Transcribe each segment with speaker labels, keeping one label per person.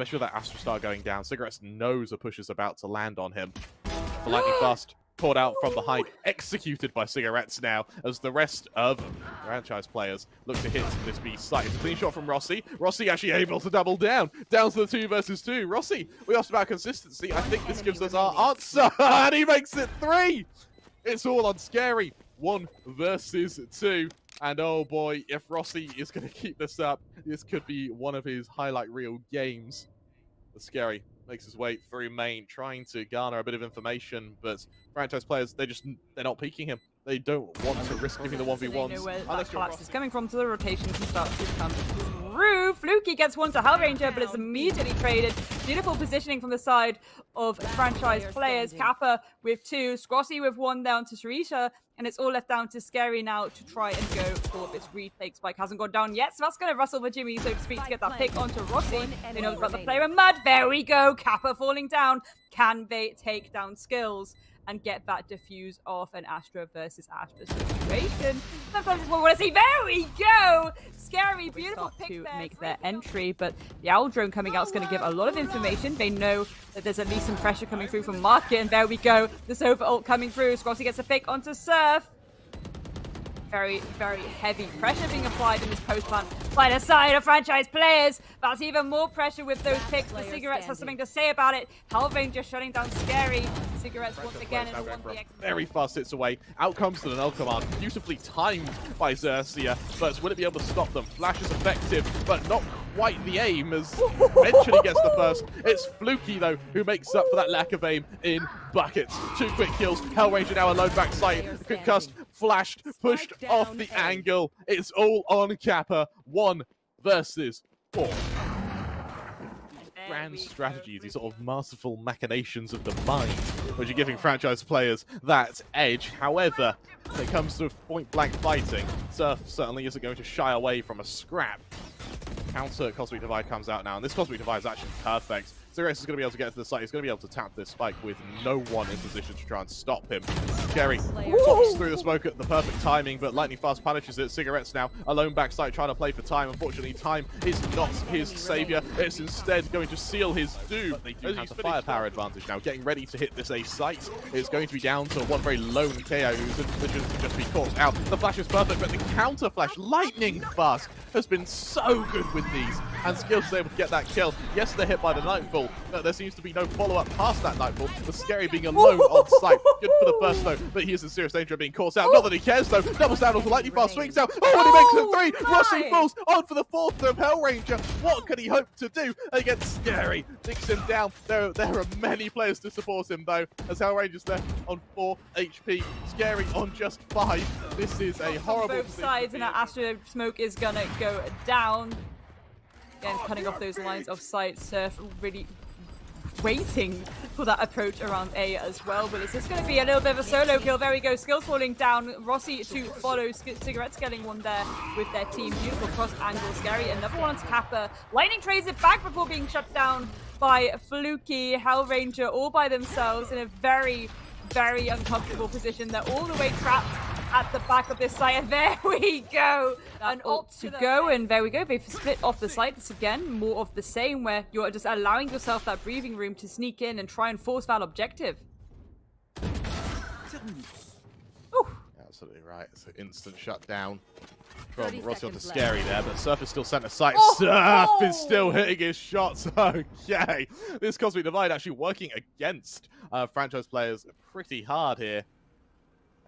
Speaker 1: especially with that Astra Star going down. Cigarettes knows a push is about to land on him. For lightning fast, caught out from behind, executed by Cigarettes now, as the rest of franchise players look to hit this beast site. It's a clean shot from Rossi. Rossi actually able to double down, down to the two versus two. Rossi, we asked about consistency. I think this gives us our answer, and he makes it three. It's all on Scary. One versus two. And oh boy, if Rossi is going to keep this up, this could be one of his highlight reel games. The Scary makes his way through main, trying to garner a bit of information, but franchise players, they just, they're not peeking him. They don't want to risk giving the 1v1s.
Speaker 2: So where that collapse is coming from, so the rotation can start to come through. Fluky gets one to Hellranger, but it's immediately traded. Beautiful positioning from the side of franchise players. Kappa with two, SkRossi with one down to Sarisha, and it's all left down to Scary now to try and go for this retake. Spike hasn't gone down yet, so that's going to rustle for Jimmy, so to speak, to get that pick onto Rossi. They know about the player in mud. There we go. Kappa falling down. Can they take down skills? And get that diffuse off an Astra versus Astra situation. Sometimes it's what we want to see. There we go! Scary, beautiful pick to there. make their entry, but the Owl Drone coming out is going to give a lot of information. They know that there's at least some pressure coming through from Market, and there we go. The Sova ult coming through. SkRossi gets a pick onto Surf very, very heavy pressure being applied in this post plant by the side of franchise players. That's even more pressure with those picks. The Cigarettes has something to say about it. Hellvein just shutting down Scary. Cigarettes once again in the 1
Speaker 1: Very fast hits away. Out comes the null command. Beautifully timed by Xerxia, but will it be able to stop them? Flash is effective, but not quite the aim as eventually gets the first. It's Fluky, though, who makes up for that lack of aim in buckets. Two quick kills. Hellranger now alone back backside. Concussed, flashed, pushed off the angle. It's all on Kappa. One versus four grand strategies, these sort of masterful machinations of the mind, which are giving franchise players that edge. However, when it comes to point-blank fighting, Surf certainly isn't going to shy away from a scrap. Counter Cosmic Divide comes out now, and this Cosmic Divide is actually perfect. Sirius is going to be able to get to the site. He's going to be able to tap this spike with no one in position to try and stop him. Jerry pops through the smoke at the perfect timing, but Lightning Fast punishes it. Cigarettes now alone backside trying to play for time. Unfortunately, time is not his savior. It's instead going to seal his doom. But they do have the firepower advantage now. Getting ready to hit this A site. It's going to be down to one very lone KAY/O who's in position to just be caught out. The flash is perfect, but the counter flash, Lightning Fast, has been so good with these. And Skills is able to get that kill. Yes, they're hit by the Nightfall, but there seems to be no follow-up past that Nightfall. The Scary being alone on site. Good for the first though, but he is in serious danger of being caught out. Not that he cares though. Doubles down onto Lightning Fast, swings out. Oh, and he makes it three. Oh, Rossi falls on for the fourth of Hellranger. What can he hope to do against Scary? Takes him down. There, there are many players to support him though, as Hellranger's left on 4 HP. Scary on just 5. This is a horrible
Speaker 2: both sides, and that Astra Smoke is gonna go down. Again, cutting off those lines of sight. Surf really waiting for that approach around A as well. But is this going to be a little bit of a solo kill? There we go. Skills falling down. Rossi to follow. Cigarettes getting one there with their team. Beautiful cross angle. Scary. Another one to Kappa. Lightning trades it back before being shut down by Fluky, Hellranger all by themselves in a very, very uncomfortable position. They're all the way trapped at the back of this site. And there we go. An ult to go. And there we go. They've split off the site. This again, more of the same where you're just allowing yourself that breathing room to sneak in and try and force that objective.
Speaker 1: Ooh. Absolutely right. It's an instant shutdown from Rossi onto Scary there, but Surf is still center site. Oh, Surf oh. is still hitting his shots. Okay. This Cosmic Divide actually working against uh, franchise players pretty hard here.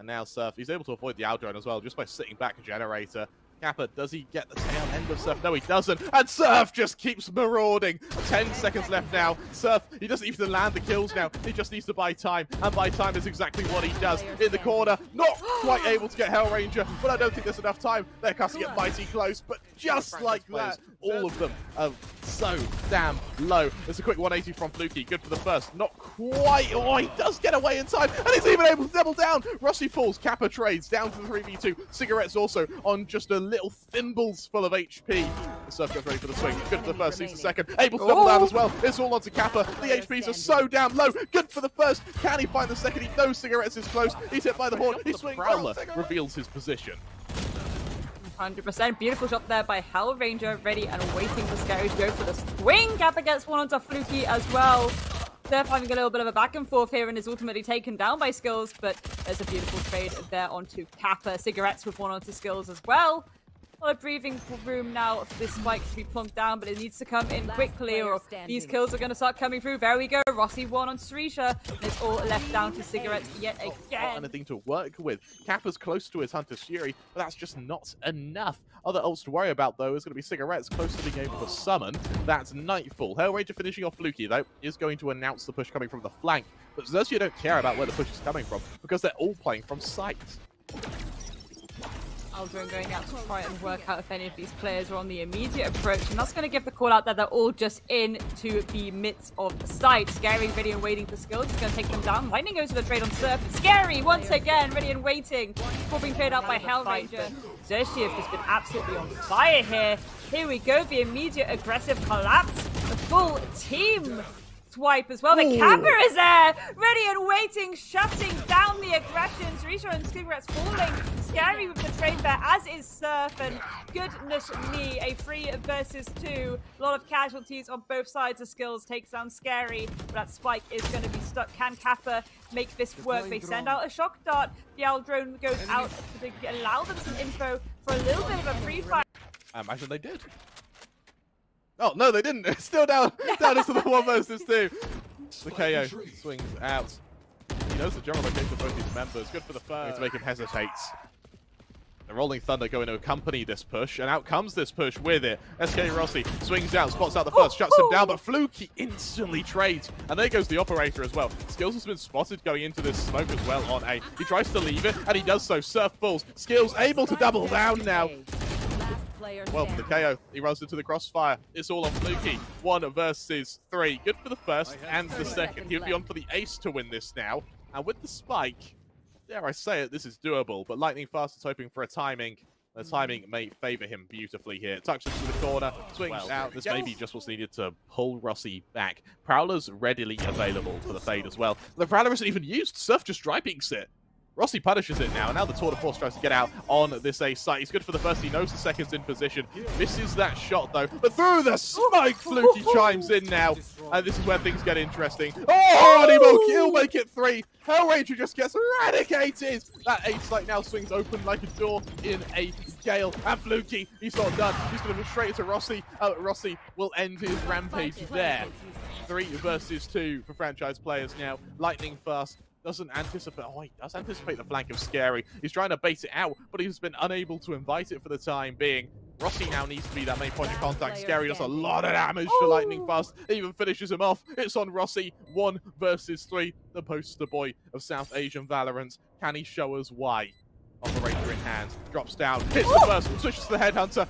Speaker 1: And now Surf, he's able to avoid the owl drone as well just by sitting back a generator. Kappa, does he get the tail end of Surf? No, he doesn't. And Surf just keeps marauding. 10 seconds left now. Surf, he doesn't even land the kills now. He just needs to buy time. And buy time is exactly what he does. In the corner, not quite able to get Hellranger, but I don't think there's enough time. They're casting it mighty close, but just like that, all of them are so damn low. There's a quick 180 from Fluky. Good for the first. Not quite. Oh, he does get away in time. And he's even able to double down. Rossi falls. Kappa trades down to the 3v2. Cigarettes also on just a little thimbles full of HP. The Surf goes ready for the swing. Good for the first, sees the second. Able to double down as well. It's all onto Kappa. The HPs are so damn low. Good for the first. Can he find the second? He knows Cigarettes is close. He's hit by the horn. He swings. Prowler reveals his position.
Speaker 2: 100%. Beautiful shot there by Hellranger, ready and waiting for Scary to go for the swing. Kappa gets one onto Fluky as well. They're having a little bit of a back and forth here and is ultimately taken down by Skills, but there's a beautiful trade there onto Kappa. Cigarettes with one onto Skills as well. A breathing room now for this spike to be plunked down, but it needs to come in quickly or these kills are going to start coming through. There we go. Rossi one on Srisha. And it's all left down to Cigarettes yet again.
Speaker 1: Not anything to work with. Kappa's close to his Hunter's Fury, but that's just not enough. Other ults to worry about, though, is going to be Cigarettes close to being able to summon. That's Nightfall. Hellranger finishing off Fluky, though, is going to announce the push coming from the flank. But Xerxia don't care about where the push is coming from because they're all playing from site.
Speaker 2: Owl drone going out to try and work out if any of these players are on the immediate approach, and that's going to give the call out that they're all just in to the midst of the site. Scary, ready and waiting for skills. He's going to take them down. Lightning goes to the trade on Surf. Scary, once again, ready and waiting. Before being traded out by Hellranger. Xerxia has just been absolutely on fire here. Here we go, the immediate aggressive collapse. The full team swipe as well. The Kappa is there, ready and waiting, shutting down the aggression. Risha and Cigarettes falling. Scary with the trade there, as is Surf. And goodness me, a three versus two. A lot of casualties on both sides of skills. Takes down Scary, but that spike is going to be stuck. Can Kappa make this work? They send out a shock dart. The owl drone goes out to allow them some info for a little bit of a free fire.
Speaker 1: Um, I imagine they did. Oh, no, they didn't. It's still down, down into the one versus two. The KAY/O swings out. He knows the general location of both these members. Good for the first. to make him hesitate. The Rolling Thunder going to accompany this push, and out comes this push with it. SK Rossi swings out, spots out the first, shuts him down, but Fluky instantly trades. And there goes the operator as well. Skills has been spotted going into this smoke as well on A. He tries to leave it, and he does so. Surf falls. Skills able to double down now. Well, the KAY/O, he runs into the crossfire. It's all on Fluky. One versus three. Good for the first and the second. He'll be on for the ace to win this now. And with the spike, dare I say it, this is doable. But Lightning Fast is hoping for a timing. The timing may favor him beautifully here. Tucks into the corner, swings well, out. This may be just what's needed to pull Rossi back. Prowler's readily available for the fade as well. The Prowler isn't even used. Surf just dry peeks it. Rossi punishes it now. And now the Tour de Force tries to get out on this ace site. He's good for the first. He knows the second's in position. Misses that shot, though. But through the spike, Fluky chimes in now. And this is where things get interesting. Oh, will he'll make it three. Hellranger just gets eradicated. That ace site now swings open like a door in a gale. And Fluky, he's not done. He's going to go straight into Rossi. Uh, Rossi will end his rampage there. Three versus two for franchise players now. Lightning fast doesn't anticipate. Oh, he does anticipate the flank of Scary. He's trying to bait it out, but he's been unable to invite it for the time being. Rossi now needs to be that main point of contact. Scary does a lot of damage to Lightning Fast. Even finishes him off. It's on Rossi. One versus three. The poster boy of South Asian Valorant. Can he show us why? Operator in hand. Drops down. Hits the first. Switches to the Headhunter.